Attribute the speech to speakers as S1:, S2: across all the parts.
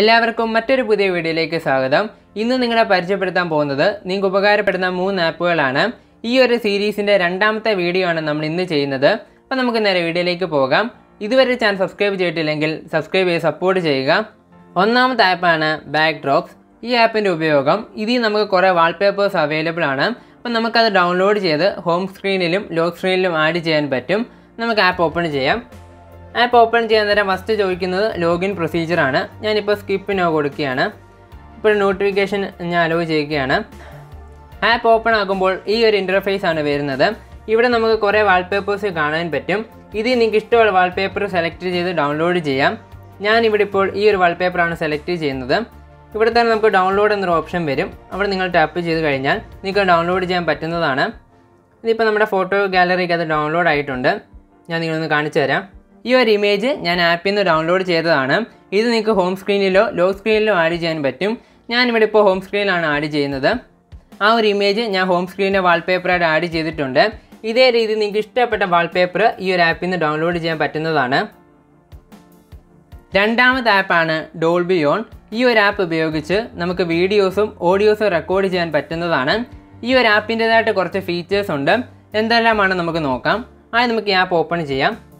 S1: എല്ലാവർക്കും മറ്റൊരു പുതിയ വീഡിയോയിലേക്ക് സ്വാഗതം. ഇന്ന് നിങ്ങളെ പരിചയപ്പെടുത്താൻ പോകുന്നത് നിങ്ങൾക്ക് ഉപകാരപ്പെടുന്ന മൂന്ന് ആപ്പുകളാണ്. ഈ ഒരു സീരീസിന്റെ രണ്ടാമത്തെ വീഡിയോ ആണ് നമ്മൾ ഇന്ന് ചെയ്യുന്നത്. അപ്പോൾ നമുക്ക് നേരെ വീഡിയോയിലേക്ക് പോകാം. ഇതുവരെ ചാനൽ സബ്സ്ക്രൈബ് ചെയ്തിട്ടില്ലെങ്കിൽ സബ്സ്ക്രൈബ് ചെയ്ത് സപ്പോർട്ട് ചെയ്യുക. ഒന്നാമത്തെ ആപ്പാണ് ബാക്ക് ഡ്രോപ്സ് ഈ ആപ്പിന്റെ ഉപയോഗം ഇതിൽ നമുക്ക് കുറേ വാൾപേപ്പേഴ്സ് അവൈലബിൾ ആണ്. അപ്പം നമുക്കത് ഡൗൺലോഡ് ചെയ്ത് ഹോം സ്ക്രീനിലും ലോക്ക് സ്ക്രീനിലും ആഡ് ചെയ്യാൻ പറ്റും. നമുക്ക് ആപ്പ് ഓപ്പൺ ചെയ്യാം. ആപ്പ് ഓപ്പൺ ചെയ്യാൻ നേരം ഫസ്റ്റ് ചോദിക്കുന്നത് ലോഗിൻ പ്രൊസീജിയറാണ് ഞാനിപ്പോൾ സ്കിപ്പ് നോ കൊടുക്കുകയാണ്. ഇപ്പോൾ നോട്ടിഫിക്കേഷൻ ഞാൻ അലോ ചെയ്യുകയാണ്. ആപ്പ് ഓപ്പൺ ആകുമ്പോൾ ഈ ഒരു ഇന്റർഫേസ് ആണ് വരുന്നത്. ഇവിടെ നമുക്ക് കുറേ വാൾപേപ്പേഴ്സ് കാണാൻ പറ്റും. ഇത് നിങ്ങൾക്ക് ഇഷ്ടമുള്ള വാൾപേപ്പർ സെലക്ട് ചെയ്ത് ഡൗൺലോഡ് ചെയ്യാം. ഞാൻ ഇവിടെ ഇപ്പോൾ ഈ ഒരു വാൾപേപ്പറാണ് സെലക്ട് ചെയ്യുന്നത്. ഇവിടെ തന്നെ നമുക്ക് ഡൗൺലോഡ് എന്നൊരു ഓപ്ഷൻ വരും. അവിടെ നിങ്ങൾ ടാപ്പ് ചെയ്ത് കഴിഞ്ഞാൽ നിങ്ങൾക്ക് ഡൗൺലോഡ് ചെയ്യാൻ പറ്റുന്നതാണ്. ഇതിപ്പോൾ നമ്മുടെ ഫോട്ടോ ഗാലറിക്ക് അത് ഡൗൺലോഡ് ആയിട്ടുണ്ട്. ഞാൻ നിങ്ങളൊന്ന് കാണിച്ചു തരാം. ഈ ഒരു ഇമേജ് ഞാൻ ആപ്പിൽ നിന്ന് ഡൗൺലോഡ് ചെയ്തതാണ്. ഇത് നിങ്ങൾക്ക് ഹോം സ്ക്രീനിലോ ലോക്ക് സ്ക്രീനിലോ ആഡ് ചെയ്യാൻ പറ്റും. ഞാനിവിടെ ഇപ്പോൾ ഹോം സ്ക്രീനിലാണ് ആഡ് ചെയ്യുന്നത്. ആ ഒരു ഇമേജ് ഞാൻ ഹോം സ്ക്രീനിലെ വാൾപേപ്പറായിട്ട് ആഡ് ചെയ്തിട്ടുണ്ട്. ഇതേ രീതി നിങ്ങൾക്ക് ഇഷ്ടപ്പെട്ട വാൾപേപ്പർ ഈ ഒരു ആപ്പിൽ നിന്ന് ഡൗൺലോഡ് ചെയ്യാൻ പറ്റുന്നതാണ്. രണ്ടാമത്തെ ആപ്പാണ് ഡോൾബിയോൺ ഈ ഒരു ആപ്പ് ഉപയോഗിച്ച് നമുക്ക് വീഡിയോസും ഓഡിയോസും റെക്കോർഡ് ചെയ്യാൻ പറ്റുന്നതാണ്. ഈ ഒരു ആപ്പിന്റെതായിട്ട് കുറച്ച് ഫീച്ചേഴ്സ് ഉണ്ട്. എന്തെല്ലാമാണ് നമുക്ക് നോക്കാം. ആദ്യം നമുക്ക് ഈ ആപ്പ് ഓപ്പൺ ചെയ്യാം.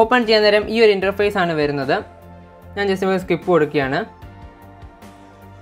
S1: ഓപ്പൺ ചെയ്യാൻ നേരം ഈ ഒരു ഇന്റർഫേസ് ആണ് വരുന്നത്. ഞാൻ ജസ്റ്റ് സ്കിപ്പ് കൊടുക്കുകയാണ്.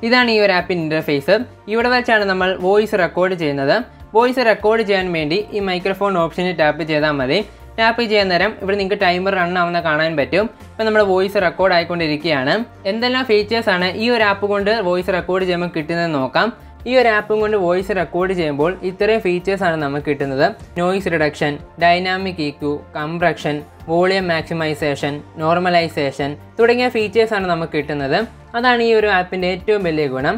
S1: ഇതാണ് ഈ ഒരു ആപ്പിന്റെ ഇന്റർഫേസ് ഇവിടെ വെച്ചാണ് നമ്മൾ വോയിസ് റെക്കോർഡ് ചെയ്യുന്നത്. വോയിസ് റെക്കോർഡ് ചെയ്യാൻ വേണ്ടി ഈ മൈക്രോഫോൺ ഓപ്ഷനിൽ ടാപ്പ് ചെയ്താൽ മതി. ടാപ്പ് ചെയ്യാൻ നേരം ഇവിടെ നിങ്ങൾക്ക് ടൈമർ റൺ ആവുന്ന കാണാൻ പറ്റും. ഇപ്പം നമ്മുടെ വോയിസ് റെക്കോർഡ് ആയിക്കൊണ്ടിരിക്കുകയാണ്. എന്തെല്ലാം ഫീച്ചേഴ്സ് ആണ് ഈ ഒരു ആപ്പ് കൊണ്ട് വോയിസ് റെക്കോർഡ് ചെയ്യുമ്പോൾ കിട്ടുന്നത് നോക്കാം. ഈ ഒരു ആപ്പും കൊണ്ട് വോയിസ് റെക്കോർഡ് ചെയ്യുമ്പോൾ ഇത്രയും ഫീച്ചേഴ്സാണ് നമുക്ക് കിട്ടുന്നത്. Noise reduction dynamic EQ compression volume maximization normalization തുടങ്ങിയ ഫീച്ചേഴ്സാണ് നമുക്ക് കിട്ടുന്നത്. അതാണ് ഈ ഒരു ആപ്പിന്റെ ഏറ്റവും വലിയ ഗുണം.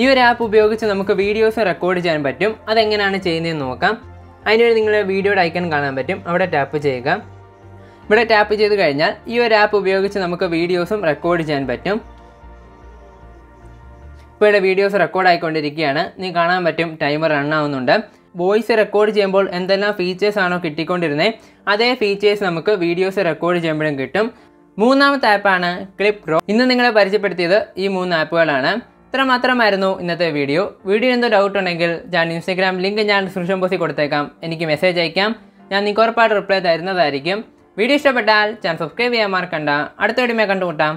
S1: ഈ ഒരു ആപ്പ് ഉപയോഗിച്ച് നമുക്ക് വീഡിയോസ് റെക്കോർഡ് ചെയ്യാൻ പറ്റും. അതെങ്ങനെയാണ് ചെയ്യുന്നതെന്ന് നോക്കാം. അതിനുവേണ്ടി നിങ്ങളുടെ വീഡിയോയുടെ ഐക്കൺ കാണാൻ പറ്റും. അവിടെ ടാപ്പ് ചെയ്യുക. ഇവിടെ ടാപ്പ് ചെയ്ത് കഴിഞ്ഞാൽ ഈ ഒരു ആപ്പ് ഉപയോഗിച്ച് നമുക്ക് വീഡിയോസും റെക്കോർഡ് ചെയ്യാൻ പറ്റും. ഇപ്പോൾ ഇവിടെ വീഡിയോസ് റെക്കോർഡ് ആയിക്കൊണ്ടിരിക്കുകയാണ്. നീ കാണാൻ പറ്റും ടൈമർ റൺ ആവുന്നുണ്ട്. വോയിസ് റെക്കോർഡ് ചെയ്യുമ്പോൾ എന്തെല്ലാം ഫീച്ചേഴ്സ് ആണോ കിട്ടിക്കൊണ്ടിരുന്നത് അതേ ഫീച്ചേഴ്സ് നമുക്ക് വീഡിയോസ് റെക്കോർഡ് ചെയ്യുമ്പോഴും കിട്ടും. മൂന്നാമത്തെ ആപ്പാണ് ക്ലിപ്പ് ഗ്രോ ഇന്ന് നിങ്ങളെ പരിചയപ്പെടുത്തിയത് ഈ മൂന്ന് ആപ്പുകളാണ് ഇത്ര മാത്രമായിരുന്നു ഇന്നത്തെ വീഡിയോ വീഡിയോ എന്തോ ഡൗട്ട് ഉണ്ടെങ്കിൽ ഞാൻ ഇൻസ്റ്റാഗ്രാം ലിങ്ക് ഞാൻ ഡിസ്ക്രിപ്ഷൻ ബോക്സിൽ കൊടുത്തേക്കാം. എനിക്ക് മെസ്സേജ് അയക്കാം. ഞാൻ നിങ്ങൾക്ക് ഉറപ്പായിട്ട് റിപ്ലൈ തരുന്നതായിരിക്കും. വീഡിയോ ഇഷ്ടപ്പെട്ടാൽ ചാനൽ സബ്സ്ക്രൈബ് ചെയ്യാൻ മാർക്കണ്ട അടുത്ത വീഡിയോ കണ്ടുമുട്ടാം.